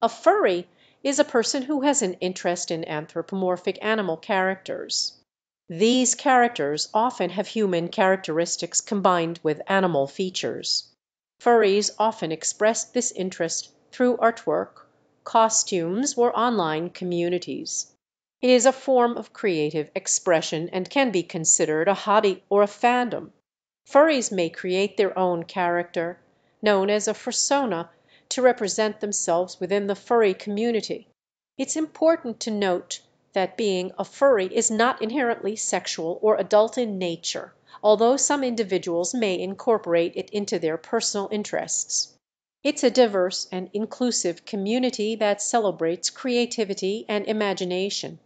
A "furry" is a person who has an interest in anthropomorphic animal characters. These characters often have human characteristics combined with animal features. "Furries" often express this interest through artwork, costumes, or online communities. It is a form of creative expression and can be considered a hobby or a fandom. Furries may create their own character, known as a fursona, to represent themselves within the furry community. It's important to note that being a furry is not inherently sexual or adult in nature, although some individuals may incorporate it into their personal interests. It's a diverse and inclusive community that celebrates creativity and imagination.